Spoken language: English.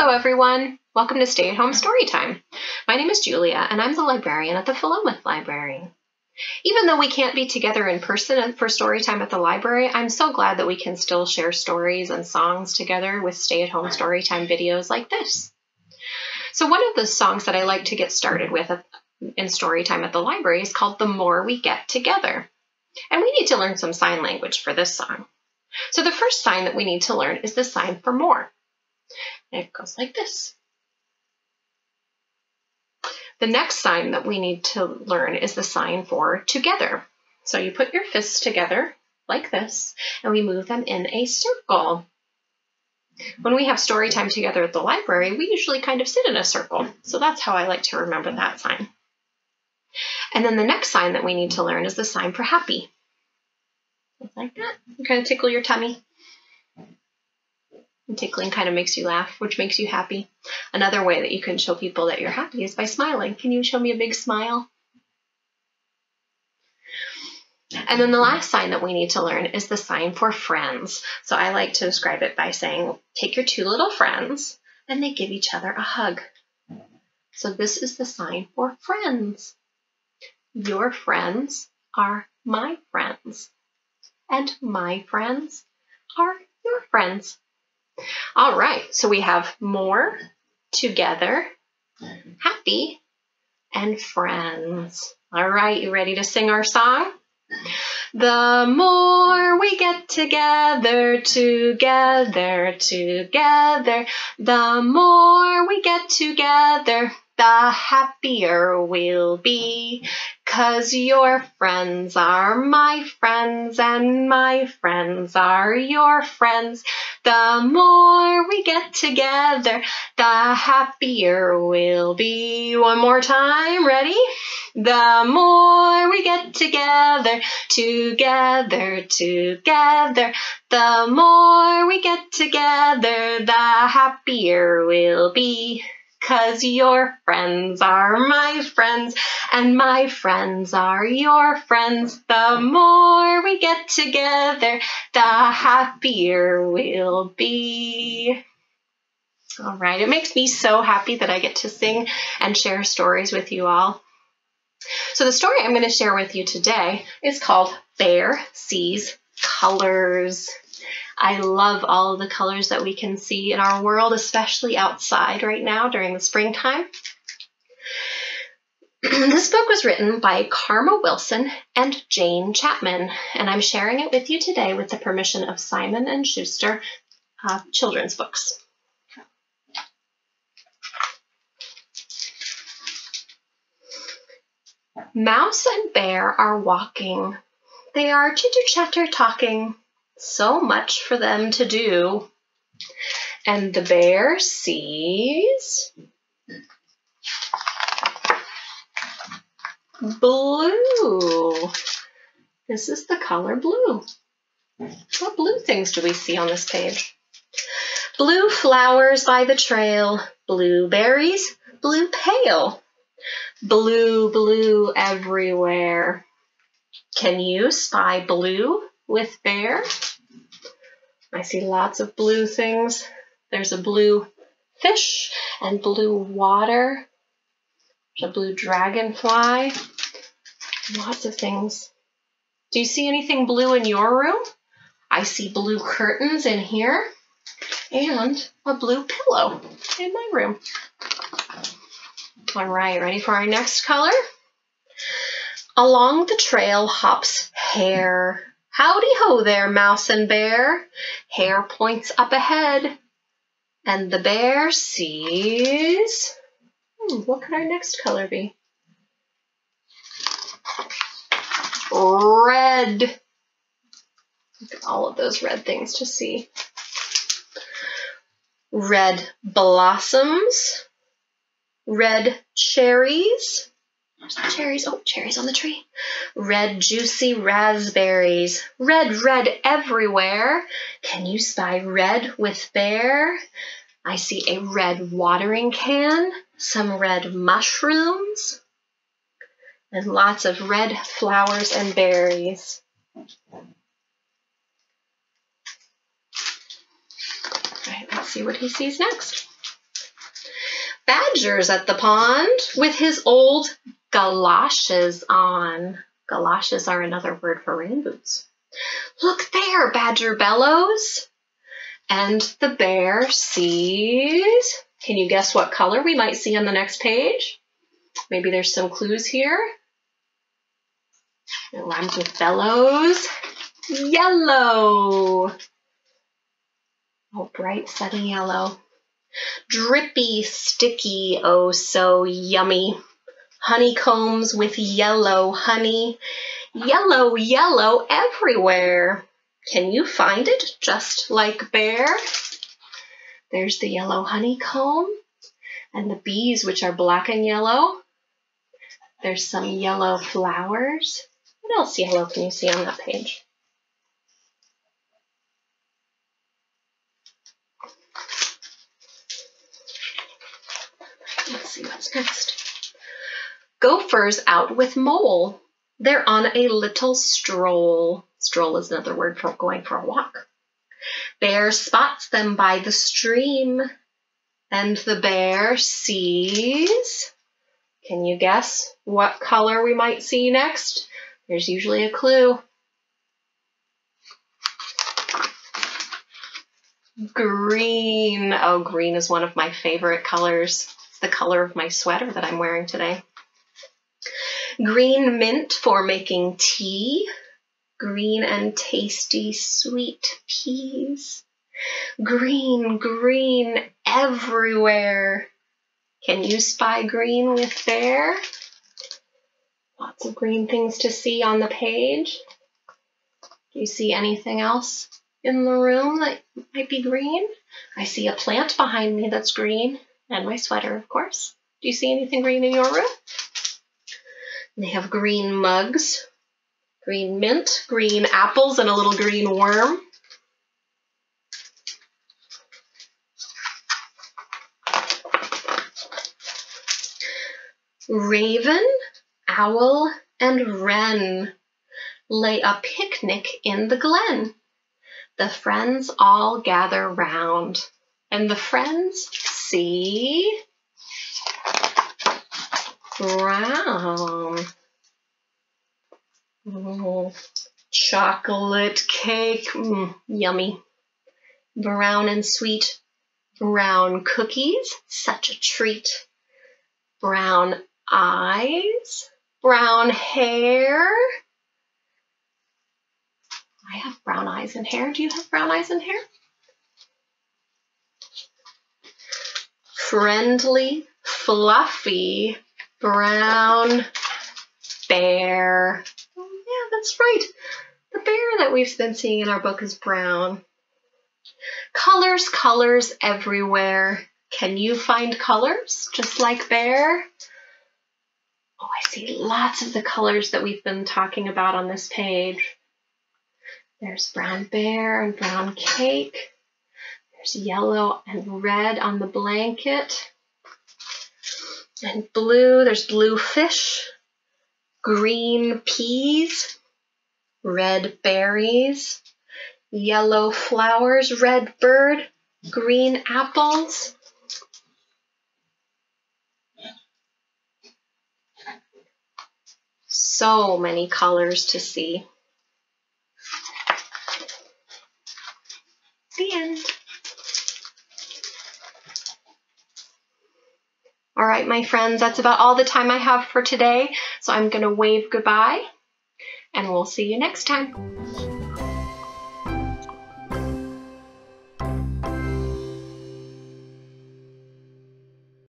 Hello, everyone. Welcome to Stay at Home Storytime. My name is Julia, and I'm the librarian at the Philomath Library. Even though we can't be together in person for story time at the library, I'm so glad that we can still share stories and songs together with stay at home storytime videos like this. So, one of the songs that I like to get started with in story time at the library is called The More We Get Together. And we need to learn some sign language for this song. So, the first sign that we need to learn is the sign for more. It goes like this. The next sign that we need to learn is the sign for together. So you put your fists together like this, and we move them in a circle. When we have story time together at the library, we usually kind of sit in a circle. So that's how I like to remember that sign. And then the next sign that we need to learn is the sign for happy. like that. You kind of tickle your tummy. And tickling kind of makes you laugh, which makes you happy. Another way that you can show people that you're happy is by smiling. Can you show me a big smile? And then the last sign that we need to learn is the sign for friends. So I like to describe it by saying, take your two little friends and they give each other a hug. So this is the sign for friends. Your friends are my friends, and my friends are your friends. All right, so we have more, together, happy, and friends. All right, you ready to sing our song? The more we get together, together, together, the more we get together, the happier we'll be. Cause your friends are my friends and my friends are your friends. The more we get together, the happier we'll be. One more time, ready? The more we get together, together, together, the more we get together, the happier we'll be. Cause your friends are my friends and my friends are your friends. The more we get together, the happier we'll be. All right, it makes me so happy that I get to sing and share stories with you all. So, the story I'm going to share with you today is called Bear Sees Colors. I love all the colors that we can see in our world, especially outside right now during the springtime. this book was written by Karma Wilson and Jane Chapman, and I'm sharing it with you today with the permission of Simon and Schuster uh, Children's Books. Mouse and Bear are walking. They are chitter chatter talking so much for them to do. And the bear sees blue. This is the color blue. What blue things do we see on this page? Blue flowers by the trail, blueberries, blue pail, blue, blue everywhere. Can you spy blue with bear? I see lots of blue things. There's a blue fish and blue water. There's a blue dragonfly. Lots of things. Do you see anything blue in your room? I see blue curtains in here and a blue pillow in my room. All right, ready for our next color? Along the trail hops hare. Howdy ho there, mouse and bear. Hare points up ahead, and the bear sees. Hmm, what could our next color be? Red. Look at all of those red things to see. Red blossoms, red cherries, there's cherries. Oh, cherries on the tree. Red juicy raspberries. Red, red everywhere. Can you spy red with bear? I see a red watering can, some red mushrooms, and lots of red flowers and berries. All right, let's see what he sees next. Badger's at the pond with his old galoshes on. Galoshes are another word for rain boots. Look there, Badger bellows. And the bear sees. Can you guess what color we might see on the next page? Maybe there's some clues here. It rhymes with bellows. Yellow. Oh, bright sunny yellow. Drippy, sticky, oh so yummy. Honeycombs with yellow honey. Yellow, yellow everywhere. Can you find it just like bear? There's the yellow honeycomb and the bees, which are black and yellow. There's some yellow flowers. What else yellow can you see on that page? Let's see what's next. Gophers out with mole. They're on a little stroll. Stroll is another word for going for a walk. Bear spots them by the stream, and the bear sees. Can you guess what color we might see next? There's usually a clue. Green. Oh, green is one of my favorite colors. It's the color of my sweater that I'm wearing today. Green mint for making tea. Green and tasty sweet peas. Green, green everywhere. Can you spy green with bear? Lots of green things to see on the page. Do you see anything else in the room that might be green? I see a plant behind me that's green, and my sweater, of course. Do you see anything green in your room? They have green mugs, green mint, green apples, and a little green worm. Raven, owl, and wren lay a picnic in the glen. The friends all gather round, and the friends see brown. Oh, chocolate cake, mm, yummy. Brown and sweet. Brown cookies, such a treat. Brown eyes. Brown hair. I have brown eyes and hair. Do you have brown eyes and hair? Friendly, fluffy, brown bear. Oh, yeah, that's right. The bear that we've been seeing in our book is brown. Colors, colors everywhere. Can you find colors just like bear? Oh, I see lots of the colors that we've been talking about on this page. There's brown bear and brown cake. There's yellow and red on the blanket. And blue, there's blue fish, green peas, red berries, yellow flowers, red bird, green apples. So many colors to see. The end. All right, my friends, that's about all the time I have for today. So I'm going to wave goodbye and we'll see you next time.